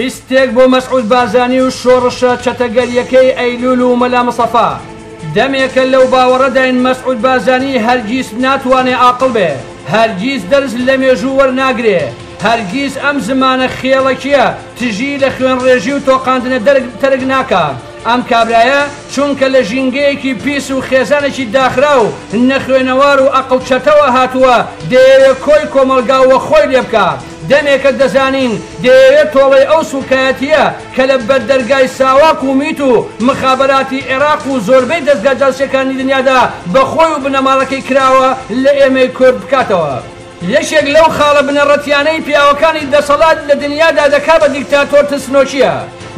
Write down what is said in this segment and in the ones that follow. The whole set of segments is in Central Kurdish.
ئیستێک بۆ مەسعود بارزانی و شۆڕشە چەتەگەریەکەی ئەیلول و مەلا مصەفا دەمێکە لەو باوەڕەداین مەسعود بارزانی هەرگیز ناتوانێ ئاقڵ بێ هەرگیز دەرس لە مێژوو وەرناگرێ هەرگیز ئەم زمانە خێڵەکیە تژی لە خوێن ڕێژی و تۆقاندنە دەرگ تەرک ناکا. ئەم کابرایە چونکە لە ژینگەیەکی پیس و خێزانێکی داخراو و نەخوێنەوار و ئەقڵ چەتەوە هاتووە، دەیەوێ کۆی کۆمەڵگا وەخۆی لێ بکا. دەمێکە دەزانین دەیەوێ تۆڵەی ئەو سووکایەتییە کە لە بەردەرگای ساواک و میت و مخابراتی عێراق و زۆربەی دەزگا جاسییەکانی دنیادا بە خۆی و بنەماڵەکەی کراوە، لە ئێمەی کورد بکاتەوە. یەکێک لەو خاڵە بنەڕەتییانەی پیاوەکانی دەسەڵات لە دنیادا دەکا بە دیکتاتۆر ترسنۆکییە.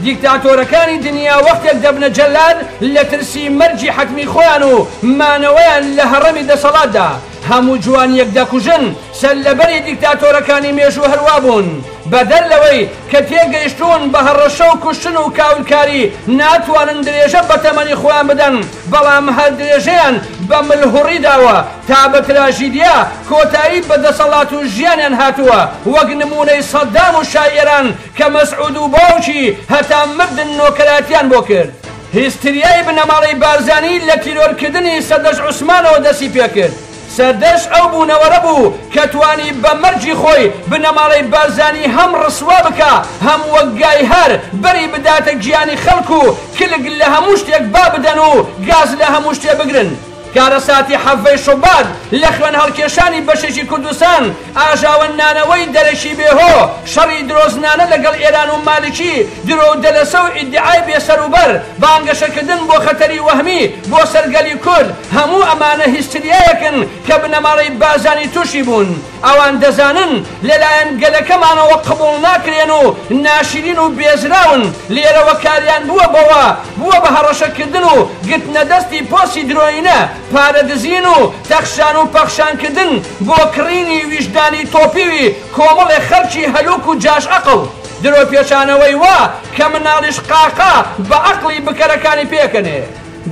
دیکتاتۆرەکانی دنیا وەختێک دەبنە جەلاد لە ترسی مەرگی حەتمی خۆیان و مانەوەیان لە هەڕەمی دەسەڵاتدا هەموو جوانییەک دەکوژن. سەرلەبەری دیکتاتۆرەکانی مێژوو هەر وا بوون. بەدەر لەوەی کە تێگەیشتوون بە هەڕەشە و کوشتن و کاولکاری ناتوانن درێژە بە تەمەنی خۆیان بدەن، بەڵام هەر درێژەیان بە ملهوڕی داوە تا بە تراژیدیا کۆتایی بە دەسەڵات و ژیانیان هاتووە، وەک نموونەی سەدام و شای ئێران کە مەسعود و باوکی هەتا مردن نۆکەراتیان بۆ کرد. هیستریای بنەماڵەی بارزانی لە تیرۆرکردنی سەردەشت عوسمانەوە دەستی پێکرد. سەردەشت ئەو بوونەوەرە بوو کە توانی بە مەرگی خۆی بنەماڵەی بارزانی هەم ڕسوا بکا هەم وەک گای هەر بەری بداتە گیانی خەڵک و کلک لە هەموو شتێک با بدەن و گاز لە هەموو شتێ بگرن. کارەساتی حەڤەی شوبات لە خوێنهەڵکێشانی بەشێکی کوردستان ئاژاوەنانەوەی دەرەکی بێهۆ، شەڕی درۆزنانە لەگەڵ ئێران و مالکی، درۆ و دەلەسە و ئیدعای بێ سەروبەر، بانگەشە کردن بۆ خەتەری وەهمی بۆ سەر گەلی کورد، هەموو ئەمانە هیستریایەکن کە بنەماڵەی بازانی تووشی بوون. ئەوان دەزانن لە لایەن گەلەکەمانەوە قبوڵ ناکرێن و ناشیرین و بێزراون، لێرەوە کاریان بووە بەوە، بووە بە هەڕەشە کردن و گرتنە دەستی پۆستی درۆینە. پارە دزین و تەخشان و پەخشان کردن بۆ کڕینی ویژدانی تۆپیوی کۆمەڵێک خەڵکی هەلوک و جاش ئەقڵ، درۆ پێچانەوەی وا کە مناڵیش قاقا بە ئەقڵی بکەرەکانی پێکەنێ.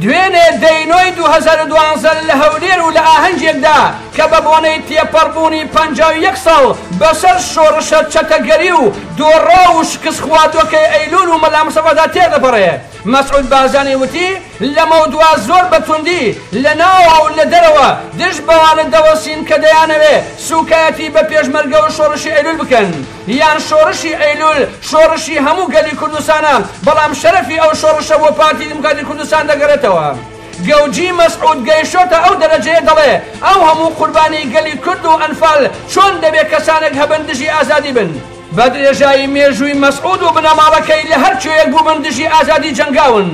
دوێنێ دە ی نۆ ی دوو هەزار و دوازدە لە هەولێر و لە ئاهەنگێکدا کە بە بۆنەی تێپەڕ بوونی پەنجا و یەک ساڵ بە سەر شۆڕشە چەتەگەری و دۆڕاو و شکست خواردوەکەی ئەیلول و مەلا مستەفادا تێدەپەڕێ مەسعود بارزانی وتی، لەمەودوا زۆر بە توندی لە ناوەوە و لە دەرەوە دژ بەوانە دەوەستین کە دەیانەوێ سوکایەتی بە پێشمەرگە و شۆڕشی ئەیلول بکەن یان شۆڕشی ئەیلول شۆڕشی هەموو گەلی کوردستانە بەڵام شەرەفی ئەو شۆڕشە بۆ پارتی دیموکراتی کوردستان دەگەرێتەوە. گەوجی مەسعود گەیشۆتە ئەو دەرەجەیە دەڵێ ئەو هەموو قوربانی گەلی کورد و ئەنفال چۆن دەبێ کەسانێک هەبن دژی ئازادی بن؟ بە درێژایی مێژووی مەسعود و بنەماڵەکەی لە هەر کوێیەک بووبن دژی ئازادی جەنگاون،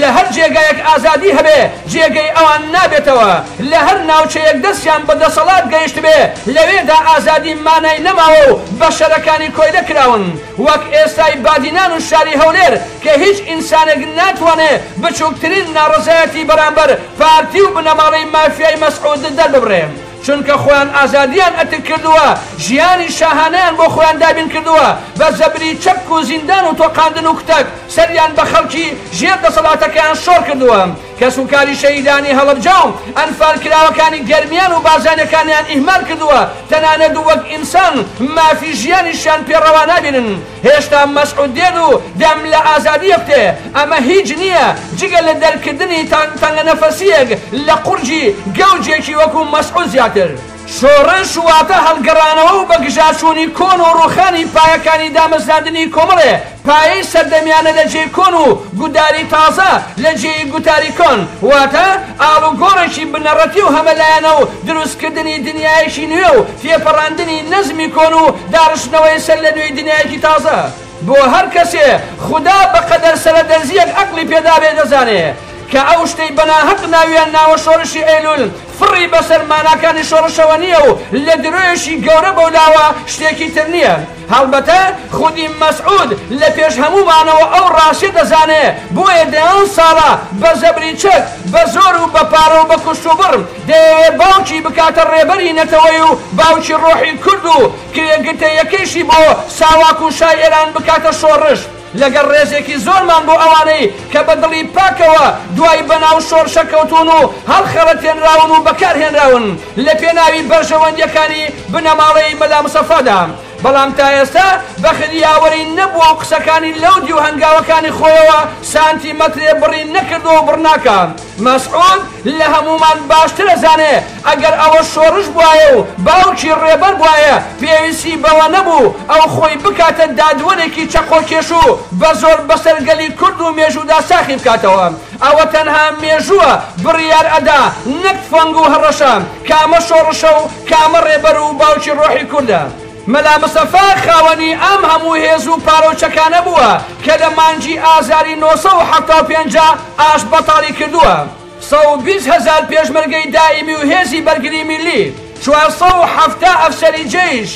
لە هەر جێگایەک ئازادی هەبێ جێگەی ئەوان نابێتەوە، لە هەر ناوچەیەک دەستیان بە دەسەڵات گەیشتبێ لەوێدا ئازادی مانای نەماوە و بە شەرەکانی کۆیلە کراون وەک ئێستای بادینان و شاری هەولێر کە هیچ ئینسانێک ناتوانێ بچوکترین ناڕەزایەتی بەرامبەر پارتی و بنەماڵەی مافیای مەسعود دەرببڕێ. چونکە خۆیان ئازادیان ئەتک کردووە، ژیانی شاهانەیان بۆ خۆیان دابین کردووە، بە زەبری چەپک و زیندان و تۆقاندن و کوتەک سەریان بە خەڵکی ژێر دەسەڵاتەکەیان شۆڕ کردووە، کەس و کاری شەهیدانی هەڵەبجە و ئەنفال کراوەکانی گەرمیان و بارزانیەکانیان ئیهمال کردووە، تەنانەت وەک ئینسان مافی ژیانیشیان پێ ڕەوا نابینن. هێشتا مەسعود دێن و دەم لە ئازادی ئەفتێ، ئەمە هیچ نییە جگە لە دەرکردنی تەنگەنەفەسییەک لە قورگی گەوجێکی وەکو مەسعود زیاتر. شۆڕش واتە هەڵگەڕانەوە و بەگژاچوونی کۆن و ڕووخانی پایەکانی دامەزراندنی کۆمەڵێ پایەی سەردەمیانە لە جێی کۆن و گوتاری تازە لە جێی گوتاری کۆن واتە ئاڵوگۆڕێکی بنەڕەتی و هەمەلایەنە و دروستکردنی دنیایەکی نوێ و تێپەڕاندنی نەزمی کۆن و داڕشتنەوەی سەر لە نوێی دنیایەکی تازە بۆ هەر کەسێ خودا بە قەدەر سەرە دەرزییەک ئەقڵی پێ دابێ دەزانێ کە ئەو شتەی بە ناهەق ناویان ناوە شۆرشی ئەیلول فڕی بەسەر ماناکانی شۆڕشەوە نییە و لە درۆیەکی گەورە بەولاوە شتێکی تر نییە. هەڵبەتە خودی مەسعود لە پێش هەموومانەوە ئەو ڕاستیە دەزانێ بۆیە دەیان ساڵە بە زەبری چەک، بە زۆر و بە پارە و بە کوشتوبڕ دەیەوێ باوکی بکاتە ڕێبەری نەتەوەی و باوکی ڕۆحی کورد و کرێگرتە یەکەیشی بۆ ساواک و شای ئێران بکاتە شۆڕش. لەگەڵ ڕێزێکی زۆرمان بۆ ئەوانەی کە بە دڵی پاکەوە دوای بەناو شۆڕشە کەوتوون و هەڵخەڵەتێنراون و بەکارهێنراون لە پێناوی بەرژەوەندییەکانی بنەماڵەی مەلا مستەفادا بەڵام تا ئێستا بەخت یاوەری نەبووە و قسەکانی لەو دیو هەنگاوەکانی خۆیەوە سانتیمەترێ بڕی نەکردووە و بڕناکا. مەسعود لە هەموومان باشتر ئەزانێ ئەگەر ئەوە شۆرش بوایە و باوکی ڕێبەر بوایە پێویستی بەوە نەبوو ئەو خۆی بکاتە دادوەرێکی چەقۆکێش و بە زۆر بەسەر گەلی کورد و مێژوودا ساخی بکاتەوە ئەوە تەنها مێژووە بڕیار ئەدا نەک تفەنگ و هەڕەشە کامە شۆڕشە و کامە ڕێبەر و باوکی ڕۆحی کوردە مەلا مستەفا خاوەنی ئەم هەموو هێز و پارەوچەکانە بووە کە لە مانگی ئازاری نۆ سەد و حەفتا و پێنج ئاش بەتاڵی کردووە، سەد و بیست هەزار پێشمەرگەی دائیمی و هێزی بەرگری میللی، چوار سەد و حەفتا ئەفسەری جەیش،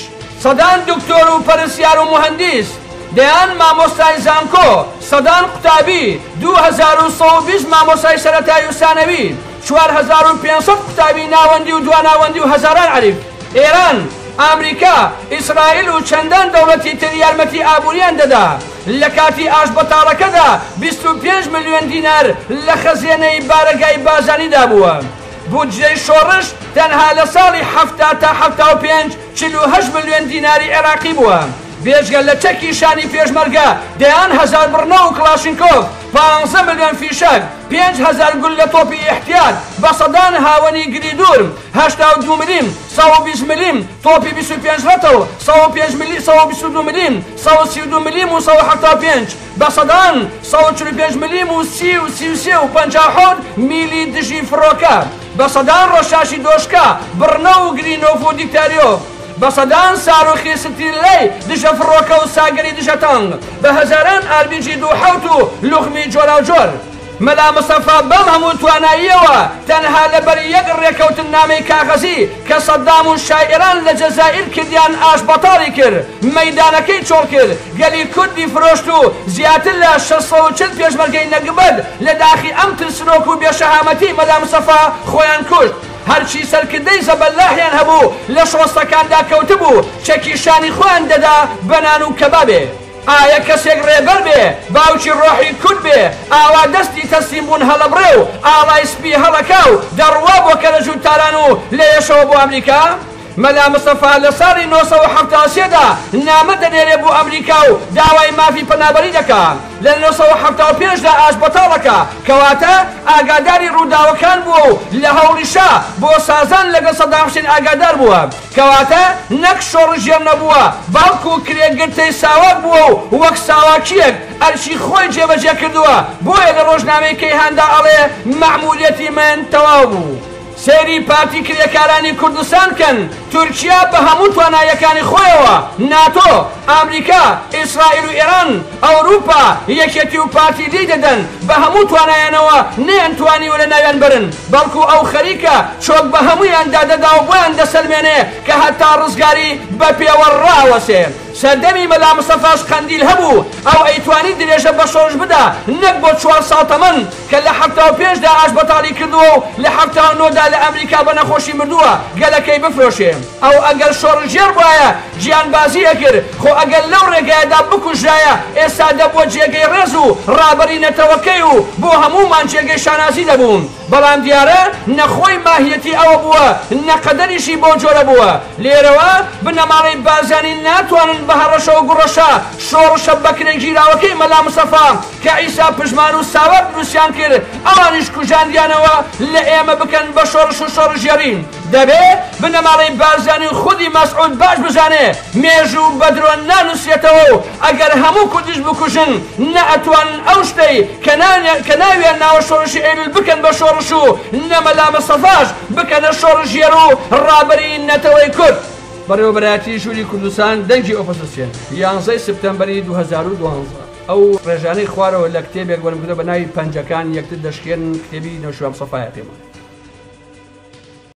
سەدان دکتۆر و پەرستیار و موهەندیس، دەیان مامۆستای زانکۆ، سەدان قوتابی، دوو هەزار و سەد و بیست مامۆستای سەرەتایی و سانەوی، چوار هەزار و پێنج سەد قوتابی ناوەندی و دواناوەندی و هەزاران عەریف. ئێران، ئامریکا، ئیسرائیل و چەندان دەوڵەتی تر یارمەتی ئابوورییان دەدا. لە کاتی ئاشبەتاڵەکەدا بیست و پێنج ملیۆن دینار لە خەزێنەی بارەگای بازانیدا بووە. بودجەی شۆڕش تەنها لە ساڵی حەفتا تا حەفتا و پێنج چل و هەشت ملیۆن دیناری عێراقی بووە. بێجگە لە چەکی شانی پێشمەرگە دەیان هەزار بڕنۆ و کڵاشینکۆف، پانزە ملیۆن فیشەک، پێنج هەزار گوللە تۆپی ئیحتیات، بە سەدان هاوەنی گریدور، هەشتا و دوو ملیم، سەد و بیست ملیم، تۆپی بیست و پێنج رەتڵ، سەد و پێنج ملی، سەد و بیست و دوو ملیم، سەد و سی و دوو ملیم و سەد و حەفتا و پێنج، بە سەدان، سەد و چل و پێنج ملیم و سی و سی و سێ و پەنجا و حەوت میلی دژی فڕۆکە، بە سەدان رەشاشی دۆشکە بڕنە و گرینۆف و دیکتاریۆف، بە سەدان ساروخی ستریللەی دژە فڕۆکە و ساگەری دژە تانک، بە هەزاران ئاربیجی دوو حەوت و لوغمی جۆراوجۆر. مەلا مستەفا بەم هەموو تواناییەوە تەنها لەبەر یەک رێکەوتننامەی کاغەزی کە سەدام و شای ئێران لە جەزائیر کردیان ئاشبەتاڵی کرد، مەیدانەکەی چۆڵ کرد، گەلی کوردی فرۆشت و زیاتر لە شەش سەد و چل پێشمەرگەی نەگبەت لە داخی ئەم ترسنۆک و بێ شەهامەتی مەلا مستەفا خۆیان کوشت. هەرچی سەرکردەی زەبەللاحیان هەبوو لە شۆستەکاندا کەوتبوو چەکی شانی خۆیان دەدا بە نان و کەبابێ. ئایە کەسێک ڕێبەر بێ باوکی ڕۆحی کورد بێ ئاوا دەستی تەسلیم بوون هەڵەبڕێ و ئاڵای سپی هەڵەکا و دەڕوا بۆ کەرەج و تاران و لەوێشەوە بۆ ئەمریکا؟ مەلا مستەفا لە ساڵی نۆ سەد و حەفتا و سێ دا نامە دەنێرێ بۆ ئەمریکا و داوای مافی پەنابەری دەکا لە نۆ سەد و حەفتا و پێنج دا ئاشبەتاڵەکە کەواتە ئاگاداری ڕووداوەکان بووە و لە هەوڵیشە بۆ سازان لەگەڵ سەدام حسێن ئاگادار بووە کەواتە نەک شۆڕشگێڕ نەبووە، بەڵکو کرێگرتەی ساواک بووە و وەک ساواکییەک ئەرکی خۆی جێبەجێ کردووە، بۆیە لە ڕۆژنامەی کەیهاندا ئەڵێ مەعمولیەتی من تەواو بوو. سەیری پارتی کرێکارانی کوردستان کەن، تورکیا بە هەموو تواناییەکانی خۆیەوە، ناتۆ، ئامریکا، ئیسرائیل و ئێران، ئەوروپا، یەکێتی و پارتی لێی دەدەن، بە هەموو توانایانەوە نەیانتوانیوە لە ناویان بەرن، بەڵکو ئەو خەریکە چۆک بە هەموویاندا دەدا و بۆیان دەسەلمێنێ کە هەتا ڕزگاری بە پێوە ڕائەوەسێ. سەردەمی مەلا مستەفاش قەندیل هەبوو، ئەو ئەیتوانی درێژە بە شۆرش بدا نەک بۆ چوار ساڵ تەمەن، کە لە حەفتا و پێنج دا ئاشبەتاڵی کردووە و لە حەفتا و نۆ دا لە ئەمریکا بە نەخۆشی مردووە، گەلەکەی بفرۆشێ. ئەو ئەگەر شۆڕشگێڕ بوایە گیانبازی ئەکرد، خۆ ئەگەر لەو ڕێگایەدا بکوژرایە ئێستا دەبووە جێگەی ڕێز و ڕابەری نەتەوەکەی و بۆ هەموومان جێگەی شانازی دەبوو. بەڵام دیارە نە خۆی ماهیەتی ئەوە بووە نە قەدەریشی بەو جۆرە بووە. لێرەوە بنەماڵەی بارزانی ناتوانن بە هەڕەشە و گوڕەشە شۆڕشە بەکرێگیراوەکەی مەلا مستەفا، کە عیسا پژمان و ساوار دروستیان کرد ئەوانیش کوژاندیانەوە لە ئێمە بکەن بە شۆڕش و شۆڕشگێڕین دەبێ بنەماڵەی بارزانی و خودی مەسعود باش بزانێ مێژوو بە درۆ نانوسرێتەوە و ئەگەر هەموو کوردیش بکوژن نە ئەتوانن ئەو شتەی کە ناویان ناوە شۆڕشی ئەیلول بکەن بە شۆڕش و نە مەلا مستەفاش بکەنە شۆڕشگێڕ و ڕابەری نەتەوەی کورد. بەڕێوەبەرایەتی ژووری کوردستان دەنگی ئۆپۆزسیۆن، یانزەی سپتەمبەری دوو هەزار و دوازدە. ئەو ڕێژانەی خوارەوە لە کتێبێک وەرم گرتووە بە ناوی پەنجەکان یەکتر دەشکێنن کتێبی نەوشیروان مستەفایە پێم وایە.